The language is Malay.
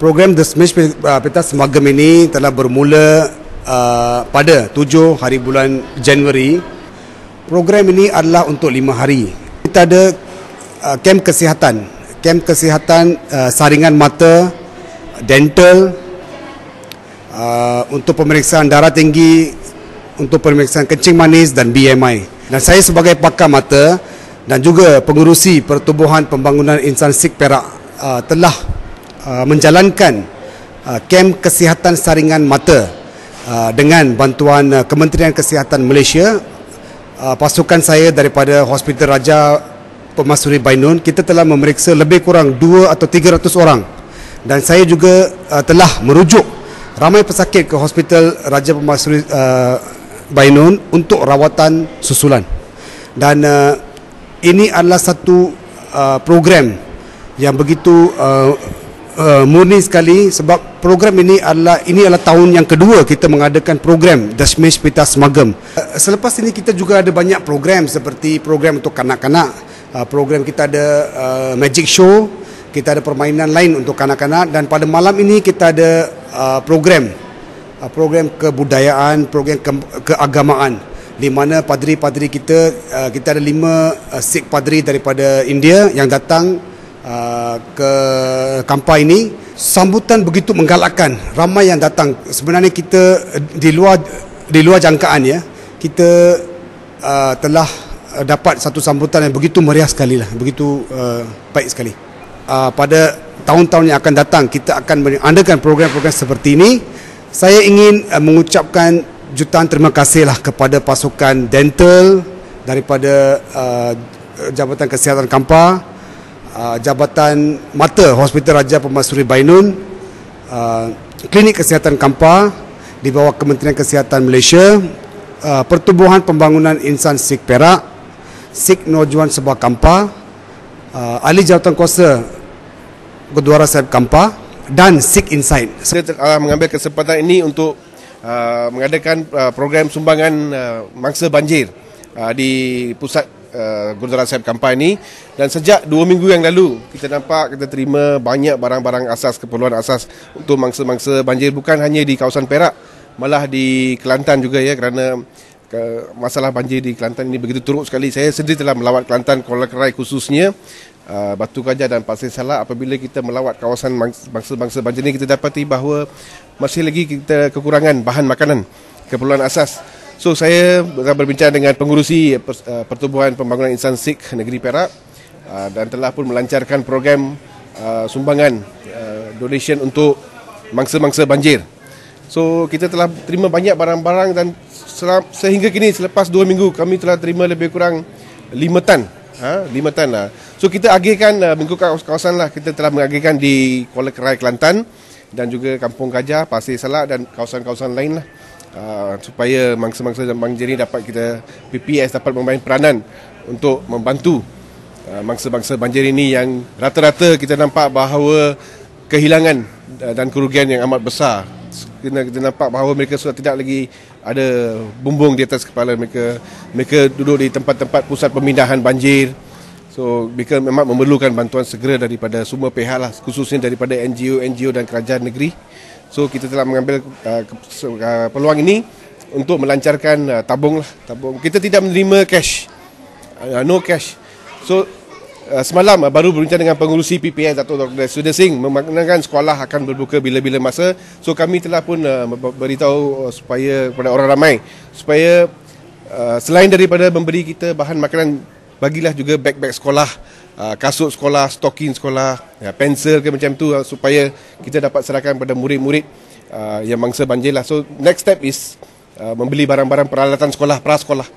Program The Smash Peta Semagam ini telah bermula uh, pada 7 hari bulan Januari. Program ini adalah untuk 5 hari. Kita ada uh, kem kesihatan. Kem kesihatan uh, saringan mata, dental, uh, untuk pemeriksaan darah tinggi, untuk pemeriksaan kencing manis dan BMI. Dan saya sebagai pakar mata dan juga pengurusi Pertubuhan Pembangunan Insan Sik Perak uh, telah uh, menjalankan uh, kem kesihatan saringan mata uh, dengan bantuan uh, Kementerian Kesihatan Malaysia uh, pasukan saya daripada Hospital Raja Pemasuri Bainun kita telah memeriksa lebih kurang 2 atau 300 orang. Dan saya juga uh, telah merujuk ramai pesakit ke Hospital Raja Pemasuri uh, Bainun untuk rawatan susulan. Dan uh, ini adalah satu uh, program yang begitu uh, uh, murni sekali sebab program ini adalah ini adalah tahun yang kedua kita mengadakan program Dashmesh Pita Semagam. Uh, selepas ini kita juga ada banyak program seperti program untuk kanak-kanak, uh, program kita ada uh, magic show, kita ada permainan lain untuk kanak-kanak dan pada malam ini kita ada uh, program uh, program kebudayaan, program ke keagamaan. Di mana padri-padri kita uh, kita ada lima uh, Sikh padri daripada India yang datang uh, ke kampai ini sambutan begitu menggalakkan ramai yang datang. Sebenarnya kita di luar di luar jangkaan ya kita uh, telah dapat satu sambutan yang begitu meriah sekali lah begitu uh, baik sekali. Uh, pada tahun-tahun yang akan datang kita akan mengadakan program-program seperti ini. Saya ingin uh, mengucapkan jutaan terima kasihlah kepada pasukan dental daripada uh, Jabatan Kesihatan Kampar, uh, Jabatan Mata Hospital Raja Pemasuri Bainun, uh, Klinik Kesihatan Kampar di bawah Kementerian Kesihatan Malaysia, uh, Pertubuhan Pembangunan Insan Sik Perak, Sik Nojuan Sebuah Kampar, Ahli Jawatan Kuasa Keduara Sahib Kampar, dan Seek Insight. Saya mengambil kesempatan ini untuk mengadakan program sumbangan mangsa banjir di pusat uh, Gurdura Sahib Kampai ini dan sejak dua minggu yang lalu kita nampak kita terima banyak barang-barang asas keperluan asas untuk mangsa-mangsa banjir bukan hanya di kawasan Perak malah di Kelantan juga ya kerana masalah banjir di Kelantan ini begitu teruk sekali. Saya sendiri telah melawat Kelantan Kuala Kerai khususnya uh, Batu Gajah dan Pasir Salak apabila kita melawat kawasan bangsa-bangsa banjir ini kita dapati bahawa masih lagi kita kekurangan bahan makanan keperluan asas. So saya akan berbincang dengan pengurusi uh, Pertubuhan Pembangunan Insan Sikh Negeri Perak uh, dan telah pun melancarkan program sumbangan donation untuk mangsa-mangsa banjir. So kita telah terima banyak barang-barang dan sehingga kini selepas 2 minggu kami telah terima lebih kurang 5 tan. Ha 5 tan lah so kita agihkan minggu kawasan lah. Kita telah mengagihkan di Kuala Kerai Kelantan dan juga Kampung Gajah Pasir Salak dan kawasan-kawasan lain lah uh, supaya mangsa-mangsa dan banjir ini dapat kita PPS dapat memain peranan untuk membantu uh, mangsa-mangsa banjir ini yang rata-rata kita nampak bahawa kehilangan uh, dan kerugian yang amat besar. Kita, kita nampak bahawa mereka sudah tidak lagi ada bumbung di atas kepala mereka. Mereka duduk di tempat-tempat pusat pemindahan banjir so mereka memang memerlukan bantuan segera daripada semua pihak lah khususnya daripada NGO NGO dan kerajaan negeri so kita telah mengambil uh, uh, peluang ini untuk melancarkan uh, tabung lah tabung kita tidak menerima cash uh, no cash so Uh, semalam uh, baru berbincang dengan pengurusi PPS Dato' Dr. Sudha Singh memaknakan sekolah akan berbuka bila-bila masa. So kami telah pun uh, beritahu uh, supaya kepada orang ramai supaya uh, selain daripada memberi kita bahan makanan bagilah juga beg-beg sekolah, uh, kasut sekolah, stokin sekolah, ya, pensel ke macam tu uh, supaya kita dapat serahkan pada murid-murid uh, yang mangsa banjir lah. So next step is membeli barang-barang peralatan sekolah, prasekolah.